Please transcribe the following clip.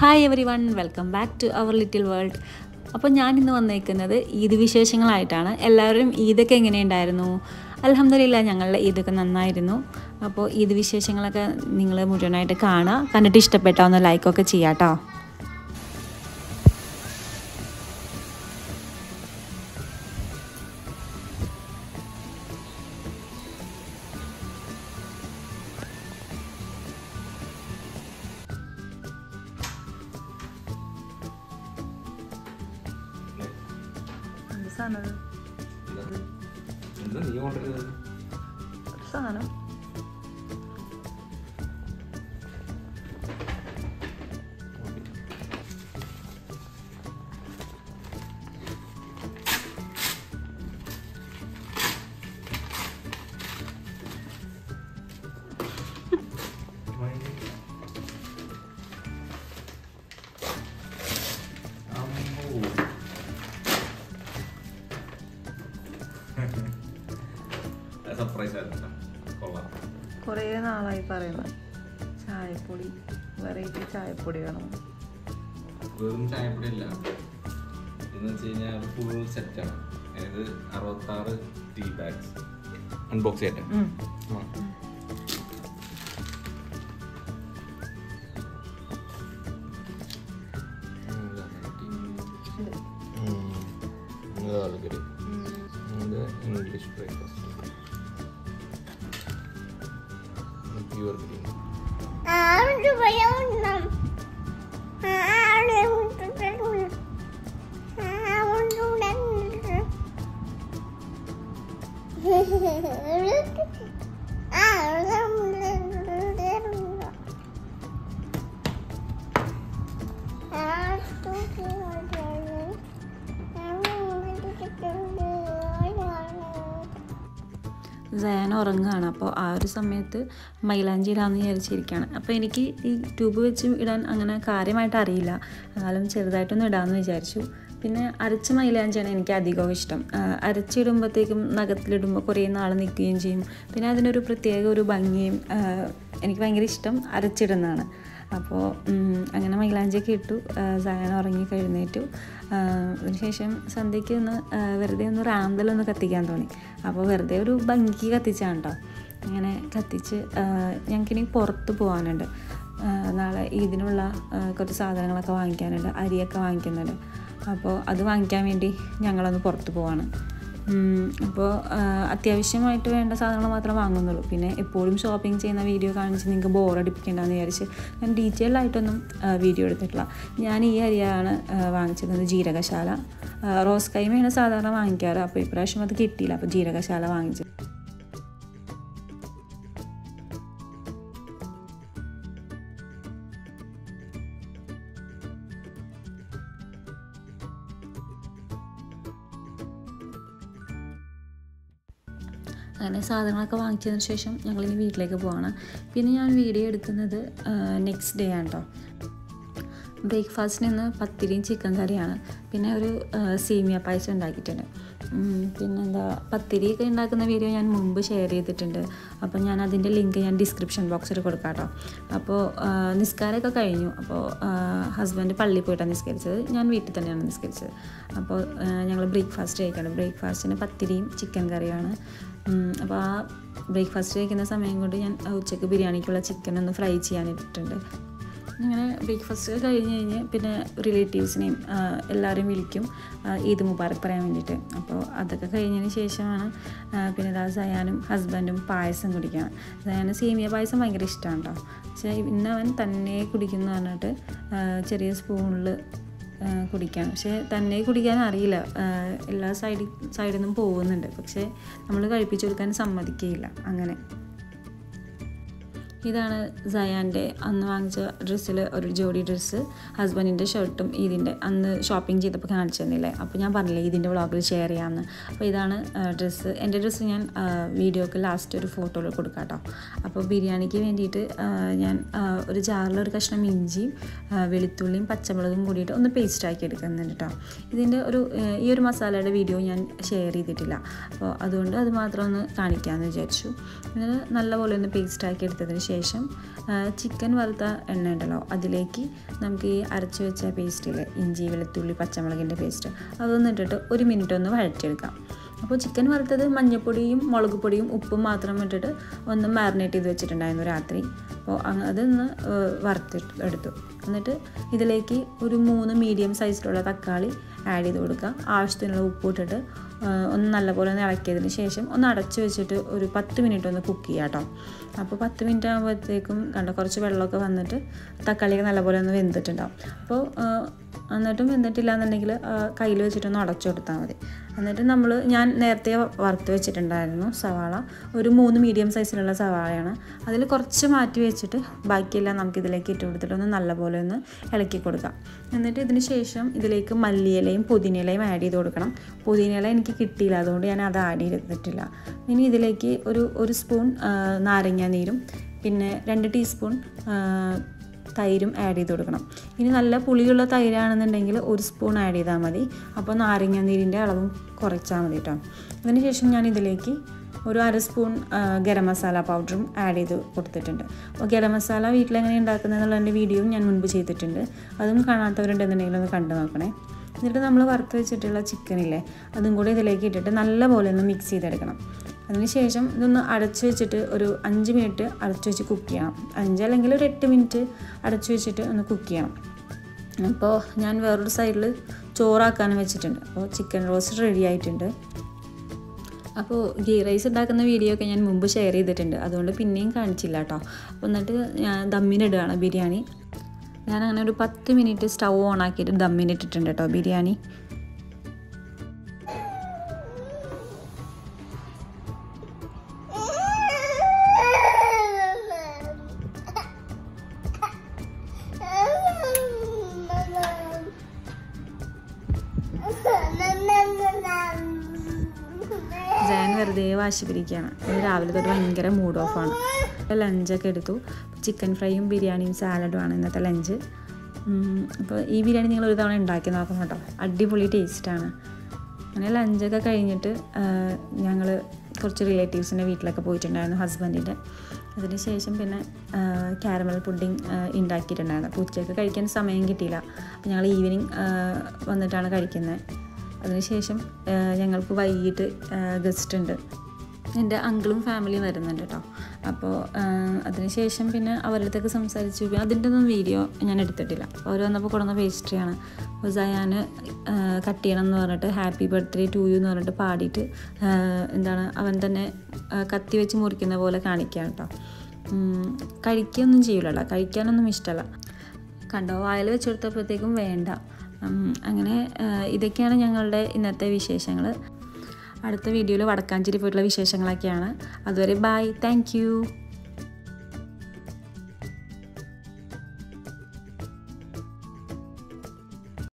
Hi everyone welcome back to our little world അപ്പോൾ ഞാൻ ഇന്ന് വന്നേക്കുന്നത് ഈദ് വിശേഷങ്ങളായിട്ടാണ്. എല്ലാവരും ഈദൊക്കെ എങ്ങനെയുണ്ടായിരുന്നു? അലഹമ്മദില്ല ഞങ്ങളുടെ ഈദൊക്കെ നന്നായിരുന്നു. അപ്പോൾ ഈദ് വിശേഷങ്ങളൊക്കെ നിങ്ങൾ മുഴുവനായിട്ട് കാണുക. കണ്ടിട്ട് ഇഷ്ടപ്പെട്ടാൽ ഒന്ന് ലൈക്കൊക്കെ ചെയ്യാം കേട്ടോ സാധനം. കുറേ നാളായി പറയുന്നത് ചായപ്പൊടി വെറൈറ്റി ചായപ്പൊടി വേണം വെറും ചായപ്പൊടി അല്ല എന്ന് വെച്ച് കഴിഞ്ഞാൽ ഫുൾ സെറ്റാണ് അതായത് അറുപത്താറ് ടീ ബാഗ്സ് അൺബോക്സ് ചെയ്യട്ടെ ഇംഗ്ലീഷ് ഉം, ഇതാണ് tea. ഉം. ഇത് ആളുകര്. ഇത് ഇംഗ്ലീഷ് ബ്രേക്ക്ഫാസ്റ്റ് പ്യൂർ സയാൻ ഉറങ്ങുകയാണ്. അപ്പോൾ ആ ഒരു സമയത്ത് മൈലാഞ്ചി ഇടാമെന്ന് വിചാരിച്ചിരിക്കുകയാണ് അപ്പോൾ എനിക്ക് ഈ ട്യൂബ് വെച്ച് ഇടാൻ അങ്ങനെ കാര്യമായിട്ട് അറിയില്ല. എന്നാലും ചെറുതായിട്ടൊന്ന് ഇടാമെന്ന് വിചാരിച്ചു. പിന്നെ അരച്ച മൈലാഞ്ചിയാണ് എനിക്ക് അധികവും ഇഷ്ടം. അരച്ചിടുമ്പോഴത്തേക്കും നഖത്തിലിടുമ്പോൾ കുറേ നാൾ നിൽക്കുകയും ചെയ്യും. പിന്നെ അതിനൊരു പ്രത്യേക ഒരു ഭംഗിയും എനിക്ക് ഭയങ്കര ഇഷ്ടം അരച്ചിടുന്നതാണ്. അപ്പോൾ അങ്ങനെ മൈലാഞ്ചിയൊക്കെ ഇട്ടു. സായാഹ്നം ഉറങ്ങി കഴിഞ്ഞേറ്റു അതിനുശേഷം സന്ധ്യയ്ക്ക് ഒന്ന് വെറുതെ ഒന്ന് റാന്തലൊന്ന് കത്തിക്കാൻ തോന്നി. അപ്പോൾ വെറുതെ ഒരു ഭംഗി കത്തിച്ചാണ് കേട്ടോ അങ്ങനെ കത്തിച്ച് ഞങ്ങൾക്കിനി പുറത്ത് പോകാനുണ്ട് നാളെ ഇതിനുള്ള കുറച്ച് സാധനങ്ങളൊക്കെ വാങ്ങിക്കാനുണ്ട്. അരിയൊക്കെ വാങ്ങിക്കുന്നുണ്ട്. അപ്പോൾ അത് വാങ്ങിക്കാൻ വേണ്ടി ഞങ്ങളൊന്ന് പുറത്ത് പോവാണ്. അപ്പോൾ അത്യാവശ്യമായിട്ട് വേണ്ട സാധനങ്ങൾ മാത്രം വാങ്ങുന്നുള്ളൂ. പിന്നെ എപ്പോഴും ഷോപ്പിംഗ് ചെയ്യുന്ന വീഡിയോ കാണിച്ച് നിങ്ങൾക്ക് ബോറടിപ്പിക്കേണ്ടെന്ന് വിചാരിച്ച് ഞാൻ ഡീറ്റെയിൽ ആയിട്ടൊന്നും വീഡിയോ എടുത്തിട്ടില്ല. ഞാൻ ഈ അരിയാണ് വാങ്ങിച്ചിരുന്നത് ജീരകശാല. റോസ് കൈമയാണ് സാധാരണ വാങ്ങിക്കാറ്. അപ്പോൾ ഇപ്രാവശ്യം അത് കിട്ടിയില്ല. അപ്പോൾ ജീരകശാല വാങ്ങിച്ചു. അങ്ങനെ സാധനങ്ങളൊക്കെ വാങ്ങിച്ചതിന് ശേഷം ഞങ്ങളിനി വീട്ടിലേക്ക് പോവാണ്. പിന്നെ ഞാൻ വീഡിയോ എടുക്കുന്നത് നെക്സ്റ്റ് ഡേ ആണ് കേട്ടോ ബ്രേക്ക്ഫാസ്റ്റിന് ഇന്ന് പത്തിരിയും ചിക്കൻ കറിയാണ്. പിന്നെ ഒരു സീമിയ പായസം ഉണ്ടാക്കിയിട്ടുണ്ട്. പിന്നെന്താ പത്തിരിയൊക്കെ ഉണ്ടാക്കുന്ന വീഡിയോ ഞാൻ മുമ്പ് ഷെയർ ചെയ്തിട്ടുണ്ട്. അപ്പോൾ ഞാൻ അതിന്റെ ലിങ്ക് ഞാൻ ഡിസ്ക്രിപ്ഷൻ ബോക്സിൽ കൊടുക്കാം കേട്ടോ അപ്പോൾ നിസ്കാരമൊക്കെ കഴിഞ്ഞു. അപ്പോൾ ഹസ്ബൻഡ് പള്ളിയിൽ പോയിട്ടാണ് നിസ്കരിച്ചത്. ഞാൻ വീട്ടിൽ തന്നെയാണ് നിസ്കരിച്ചത്. അപ്പോൾ ഞങ്ങൾ ബ്രേക്ക്ഫാസ്റ്റ് കഴിക്കണം. ബ്രേക്ക്ഫാസ്റ്റിന് പത്തിരിയും ചിക്കൻ കറിയാണ് അപ്പോൾ ആ ബ്രേക്ക്ഫാസ്റ്റ് കഴിക്കുന്ന സമയം കൊണ്ട് ഞാൻ ഉച്ചയ്ക്ക് ബിരിയാണിക്കുള്ള ചിക്കൻ ഒന്ന് ഫ്രൈ ചെയ്യാനിട്ടിട്ടുണ്ട്. അങ്ങനെ ബ്രേക്ക്ഫാസ്റ്റ് കഴിഞ്ഞ് കഴിഞ്ഞ് പിന്നെ റിലേറ്റീവ്സിനെയും എല്ലാവരെയും വിളിക്കും. ഈദ് മുബാറക് പറയാൻ വേണ്ടിയിട്ട്. അപ്പോൾ അതൊക്കെ കഴിഞ്ഞതിന് ശേഷമാണ് പിന്നെ ഇതാ സയാനും ഹസ്ബൻഡും പായസം കുടിക്കണം സയാന് സേമിയ പായസം ഭയങ്കര ഇഷ്ടമാണ് കേട്ടോ പക്ഷേ അവൻ തന്നെ കുടിക്കുന്നു പറഞ്ഞിട്ട് ചെറിയ സ്പൂണിൽ കുടിക്കാൻ പക്ഷേ തന്നെ കുടിക്കാൻ അറിയില്ല. എല്ലാ സൈഡിൽ സൈഡിൽ നിന്നും പോകുന്നുണ്ട്. പക്ഷേ നമ്മൾ കഴിപ്പിച്ചു കൊടുക്കാൻ സമ്മതിക്കുകയില്ല അങ്ങനെ. ഇതാണ് സയാന്റെ അന്ന് വാങ്ങിച്ച ഡ്രസ്സിൽ ഒരു ജോഡി ഡ്രസ്സ് ഹസ്ബൻഡിന്റെ ഷർട്ടും ഇതിന്റെ. അന്ന് ഷോപ്പിംഗ് ചെയ്തപ്പോൾ കാണിച്ചു തന്നില്ലേ? അപ്പോൾ ഞാൻ പറഞ്ഞില്ലേ ഇതിന്റെ വ്ളോഗിൽ ഷെയർ ചെയ്യാമെന്ന് അപ്പോൾ ഇതാണ് ഡ്രസ്സ്. എന്റെ ഡ്രസ്സ് ഞാൻ വീഡിയോക്ക് ലാസ്റ്റ് ഒരു ഫോട്ടോയിൽ കൊടുക്കാം കേട്ടോ അപ്പോൾ ബിരിയാണിക്ക് വേണ്ടിയിട്ട് ഞാൻ ഒരു ജാറിൽ ഒരു കഷ്ണം ഇഞ്ചി വെളുത്തുള്ളിയും പച്ചമുളകും കൂടിയിട്ട് ഒന്ന് പേസ്റ്റ് ആക്കി എടുക്കുന്നുണ്ട് കേട്ടോ ഇതിന്റെ ഒരു ഈ ഒരു മസാലയുടെ വീഡിയോ ഞാൻ ഷെയർ ചെയ്തിട്ടില്ല. അപ്പോൾ അതുകൊണ്ട് അത് മാത്രം ഒന്ന് കാണിക്കാമെന്ന് വിചാരിച്ചു. എന്നിട്ട് നല്ലപോലെ ഒന്ന് പേസ്റ്റ് ആക്കി എടുത്തതിന് ശേഷം ചിക്കൻ വറുത്ത എണ്ണ ഉണ്ടല്ലോ അതിലേക്ക് നമുക്ക് ഈ അരച്ച് വെച്ച പേസ്റ്റിൽ ഇഞ്ചി വെളുത്തുള്ളി പച്ചമുളകിന്റെ പേസ്റ്റ് അതൊന്നും ഇട്ടിട്ട് ഒരു മിനിറ്റ് ഒന്ന് വഴറ്റിയെടുക്കാം. അപ്പോൾ ചിക്കൻ വറുത്തത് മഞ്ഞൾപ്പൊടിയും മുളക് പൊടിയും ഉപ്പും മാത്രം ഇട്ടിട്ട് ഒന്ന് മാറിനേറ്റ് ചെയ്ത് വെച്ചിട്ടുണ്ടായിരുന്നു രാത്രി. അപ്പോൾ അതൊന്ന് വറുത്തിട്ട് എടുത്തു. എന്നിട്ട് ഇതിലേക്ക് ഒരു മൂന്ന് മീഡിയം സൈസിലുള്ള തക്കാളി ആഡ് ചെയ്ത് കൊടുക്കുക. ആവശ്യത്തിനുള്ള ഉപ്പ് ഇട്ടിട്ട് ഒന്ന് നല്ലപോലെ ഒന്ന് ഇളക്കിയതിന് ശേഷം ഒന്ന് അടച്ച് വെച്ചിട്ട് ഒരു പത്ത് മിനിറ്റ് ഒന്ന് കുക്ക് ചെയ്യാം കേട്ടോ. അപ്പോൾ പത്ത് മിനിറ്റ് ആകുമ്പോഴത്തേക്കും കണ്ടോ കുറച്ച് വെള്ളമൊക്കെ വന്നിട്ട് തക്കാളിയൊക്കെ നല്ലപോലെ ഒന്ന് വെന്തിട്ടുണ്ടാവും. അപ്പോൾ എന്നിട്ടും വെന്തിട്ടില്ല എന്നുണ്ടെങ്കിൽ കയ്യിൽ വെച്ചിട്ടൊന്ന് അടച്ചു കൊടുത്താൽ മതി. എന്നിട്ട് നമ്മൾ ഞാൻ നേരത്തെ വറുത്ത് വെച്ചിട്ടുണ്ടായിരുന്നു സവാള. ഒരു മൂന്ന് മീഡിയം സൈസിലുള്ള സവാളയാണ്. അതിൽ കുറച്ച് മാറ്റി വെച്ചിട്ട് ബാക്കിയെല്ലാം നമുക്ക് ഇതിലേക്ക് ഇട്ട് കൊടുത്തിട്ട് ഒന്ന് നല്ലപോലെ ഒന്ന് ഇളക്കി കൊടുക്കാം. എന്നിട്ട് ഇതിന് ശേഷം ഇതിലേക്ക് മല്ലിയിലയും പുതിനയിലയും ആഡ് ചെയ്ത് കൊടുക്കണം. പുതിനയില എനിക്ക് കിട്ടിയില്ല അതുകൊണ്ട് ഞാൻ അത് ആഡ് ചെയ്തിട്ടില്ല. ഇനി ഇതിലേക്ക് ഒരു ഒരു സ്പൂൺ നാരങ്ങ നീരും പിന്നെ രണ്ട് ടീസ്പൂൺ തൈരും ആഡ് ചെയ്ത് കൊടുക്കണം. ഇനി നല്ല പുളിയുള്ള തൈരാണെന്നുണ്ടെങ്കിൽ ഒരു സ്പൂൺ ആഡ് ചെയ്താൽ മതി. അപ്പോൾ നാരങ്ങ നീരിന്റെ അളവും കുറച്ചാൽ മതി കേട്ടോ അതിന് ശേഷം ഞാൻ ഇതിലേക്ക് ഒരു അര സ്പൂൺ ഗരം മസാല പൗഡറും ആഡ് ചെയ്ത് കൊടുത്തിട്ടുണ്ട്. അപ്പോൾ ഗരം മസാല വീട്ടിലെങ്ങനെ ഉണ്ടാക്കുന്നതെന്നുള്ളതിന്റെ വീഡിയോയും ഞാൻ മുൻപ് ചെയ്തിട്ടുണ്ട്. അതും കാണാത്തവരുണ്ടെന്നുണ്ടെങ്കിൽ ഒന്ന് കണ്ടു നോക്കണേ. എന്നിട്ട് നമ്മൾ വറുത്ത് വെച്ചിട്ടുള്ള ചിക്കനില്ലേ അതും കൂടി ഇതിലേക്ക് ഇട്ടിട്ട് നല്ലപോലെ ഒന്ന് മിക്സ് ചെയ്തെടുക്കണം. അതിനുശേഷം ഇതൊന്ന് അടച്ചു വെച്ചിട്ട് ഒരു അഞ്ച് മിനിറ്റ് അടച്ചു വെച്ച് കുക്ക് ചെയ്യാം അഞ്ച് അല്ലെങ്കിൽ ഒരു എട്ട് മിനിറ്റ് അടച്ചു വെച്ചിട്ട് ഒന്ന് കുക്ക് ചെയ്യണം. അപ്പോൾ ഞാൻ വേറൊരു സൈഡിൽ ചോറാക്കാനും വെച്ചിട്ടുണ്ട്. അപ്പോൾ ചിക്കൻ റോസ്റ്റ് റെഡി ആയിട്ടുണ്ട്. അപ്പോൾ ഗീ റൈസ് ഉണ്ടാക്കുന്ന വീഡിയോ ഒക്കെ ഞാൻ മുമ്പ് ഷെയർ ചെയ്തിട്ടുണ്ട്. അതുകൊണ്ട് പിന്നെയും കാണിച്ചില്ല കേട്ടോ അപ്പോൾ എന്നിട്ട് ഞാൻ ദമ്മിനിടുകയാണ് ബിരിയാണി. ഞാനങ്ങനെ ഒരു പത്ത് മിനിറ്റ് സ്റ്റൗ ഓൺ ആക്കിയിട്ട് ദമ്മിനിട്ടിട്ടുണ്ട് കേട്ടോ ബിരിയാണി. വെറുതെ വാശി പിടിക്കുകയാണ് രാവിലെ തൊട്ട് ഭയങ്കര മൂഡ് ഓഫാണ് ലഞ്ചൊക്കെ എടുത്തു. ചിക്കൻ ഫ്രൈയും ബിരിയാണിയും സാലഡും ആണ് ഇന്നത്തെ ലഞ്ച് അപ്പോൾ ഈ ബിരിയാണി നിങ്ങൾ ഒരു തവണ ഉണ്ടാക്കി നോക്കണം കേട്ടോ. അടിപൊളി ടേസ്റ്റാണ് അങ്ങനെ ലഞ്ചൊക്കെ കഴിഞ്ഞിട്ട് ഞങ്ങൾ കുറച്ച് റിലേറ്റീവ്സിന്റെ വീട്ടിലൊക്കെ പോയിട്ടുണ്ടായിരുന്നു ഹസ്ബൻഡിന്റെ അതിന് ശേഷം പിന്നെ കാരമൽ പുഡിങ് ഉണ്ടാക്കിയിട്ടുണ്ടായിരുന്നു. അപ്പോൾ ഉച്ചയ്ക്ക് കഴിക്കാൻ സമയം കിട്ടിയില്ല. അപ്പോൾ ഞങ്ങൾ ഈവനിങ് വന്നിട്ടാണ് കഴിക്കുന്നത് അതിനുശേഷം ഞങ്ങൾക്ക് വൈകിട്ട് ഗസ്റ്റ് ഉണ്ട്. എന്റെ അങ്കിളും ഫാമിലിയും വരുന്നുണ്ട് കേട്ടോ അപ്പോൾ അതിനുശേഷം പിന്നെ അവരുടെ സംസാരിച്ചു. അതിന്റെ ഒന്നും വീഡിയോ ഞാൻ എടുത്തിട്ടില്ല. അവർ വന്നപ്പോൾ കൊടുന്ന പേസ്ട്രിയാണ് അപ്പോൾ സയാൻ കട്ട് ചെയ്യണം എന്ന് പറഞ്ഞിട്ട് ഹാപ്പി ബർത്ത്ഡേ ടു യു എന്ന് പറഞ്ഞിട്ട് പാടിയിട്ട് എന്താണ് അവൻ തന്നെ കത്തി വെച്ച് മുറിക്കുന്ന പോലെ കാണിക്കുക കേട്ടോ കഴിക്കുകയൊന്നും ചെയ്യില്ലല്ലോ കഴിക്കാനൊന്നും ഇഷ്ടമല്ല. കണ്ടോ? വായിൽ വെച്ചെടുത്തപ്പോഴത്തേക്കും വേണ്ട. അങ്ങനെ ഇതൊക്കെയാണ് ഞങ്ങളുടെ ഇന്നത്തെ വിശേഷങ്ങൾ. അടുത്ത വീഡിയോയിൽ വടക്കാഞ്ചേരി പോയിട്ടുള്ള വിശേഷങ്ങളൊക്കെയാണ്. അതുവരെ ബായ് താങ്ക്